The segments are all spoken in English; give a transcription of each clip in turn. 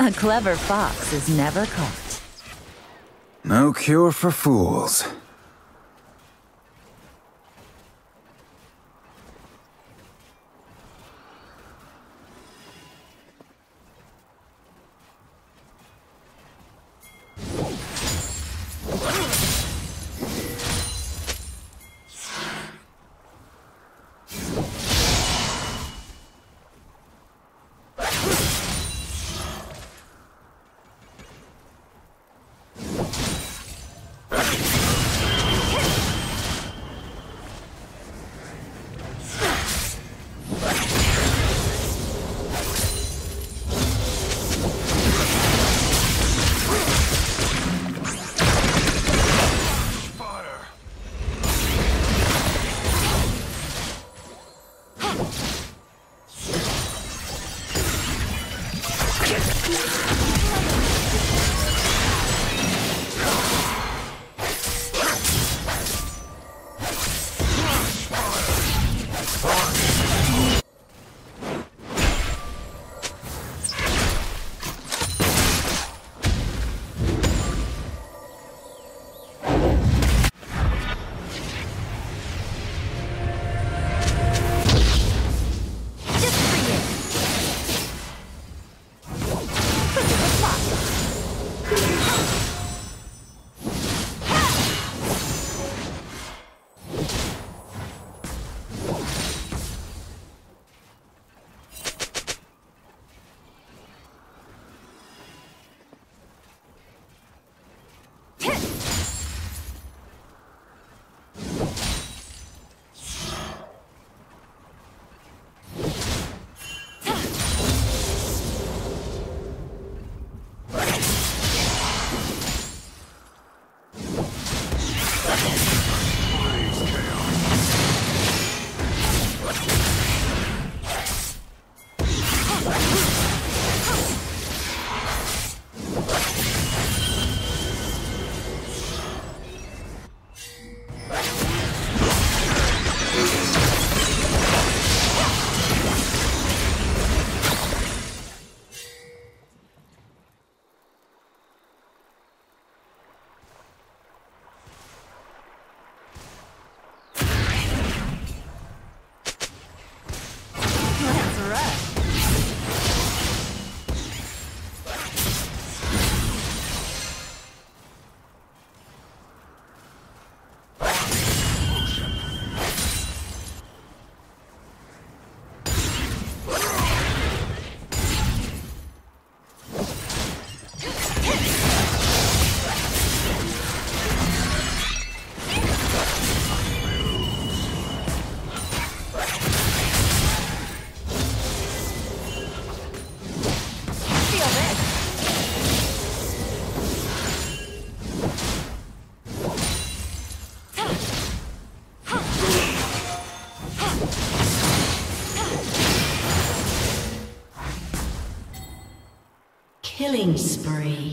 A clever fox is never caught. No cure for fools. Killing spree.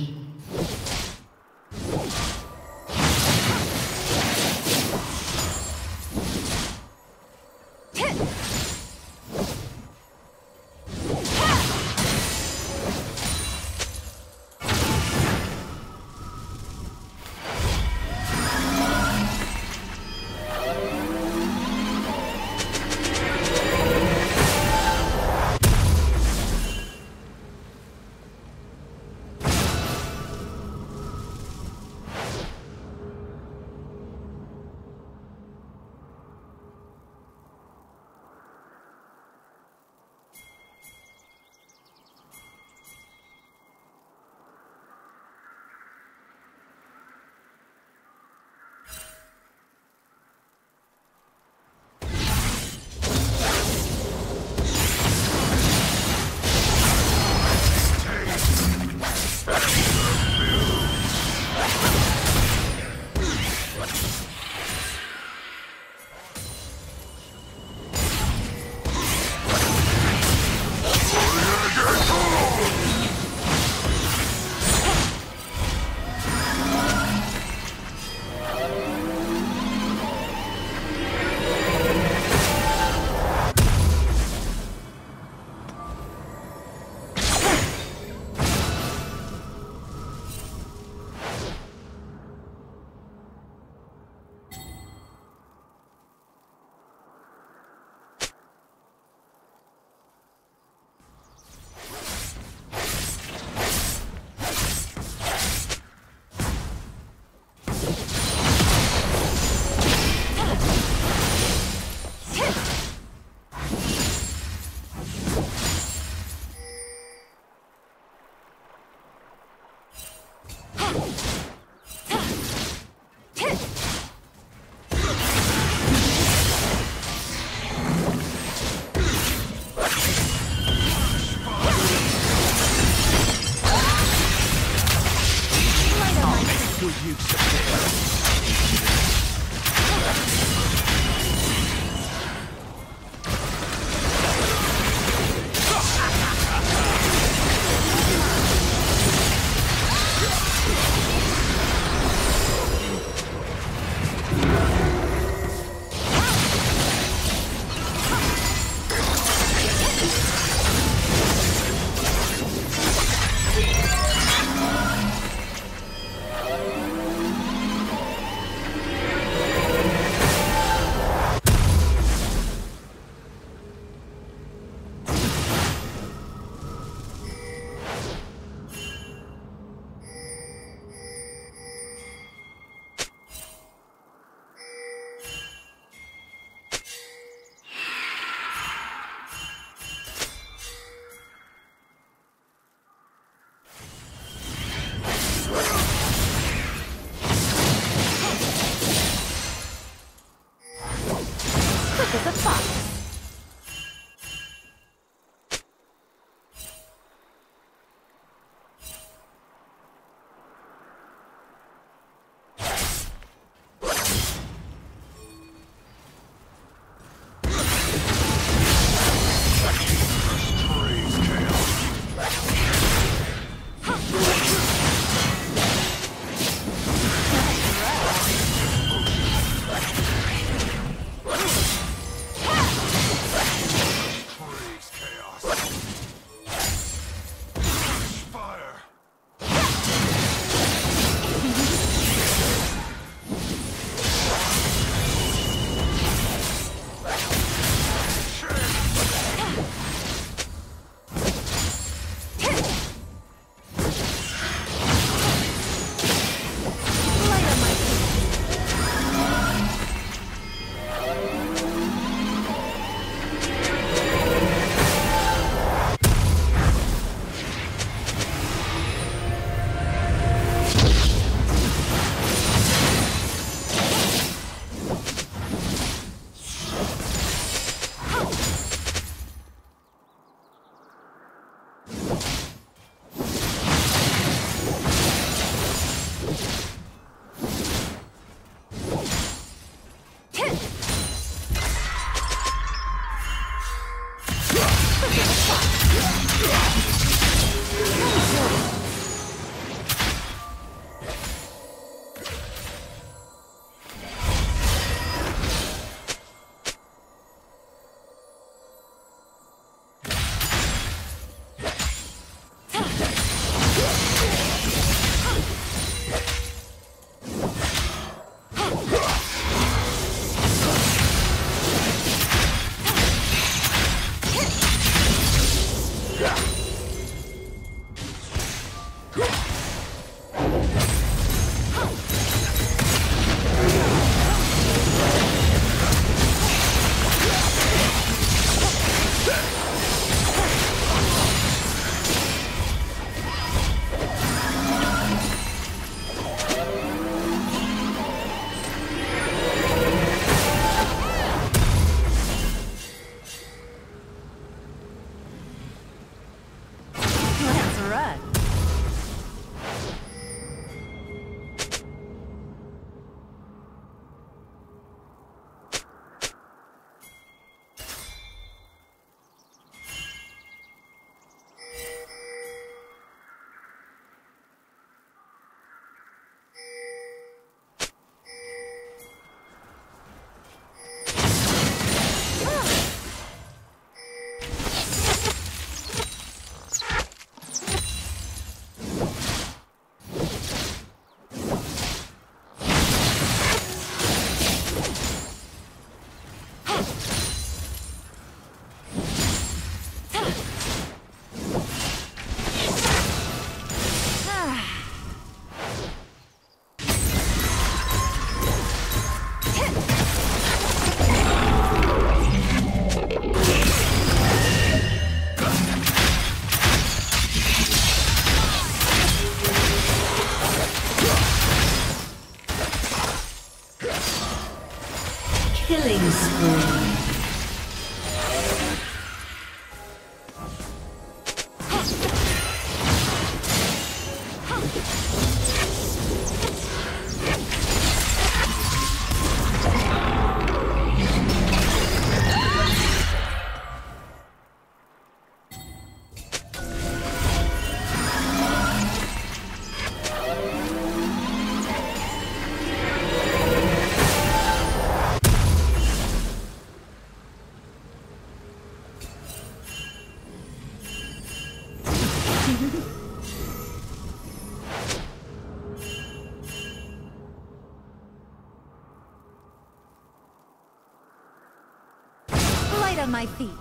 My feet.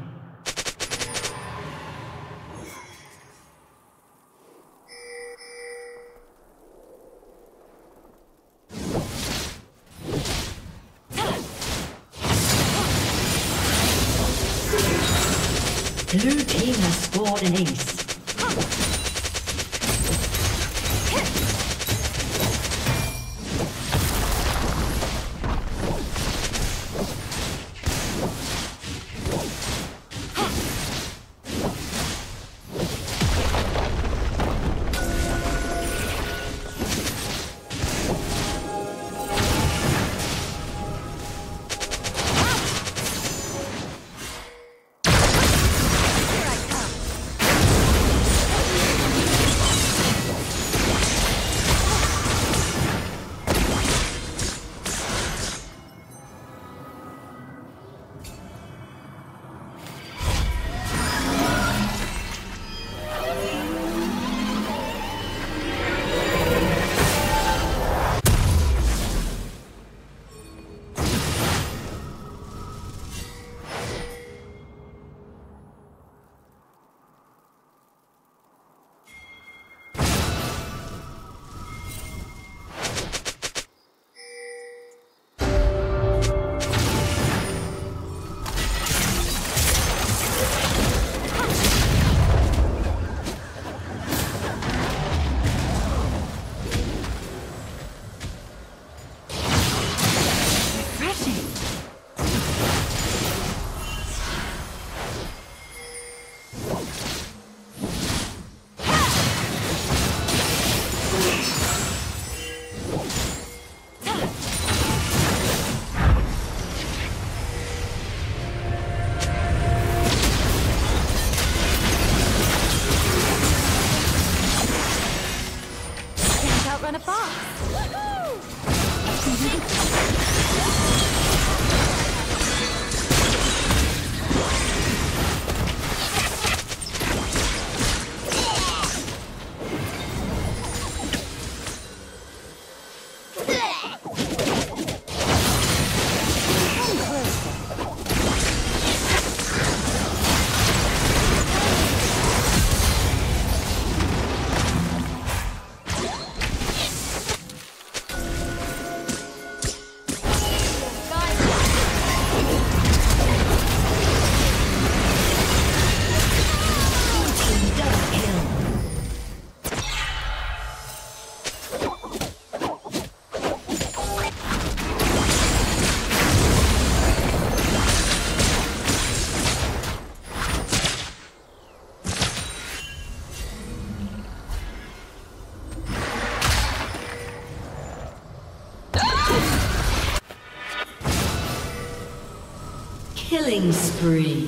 Spree.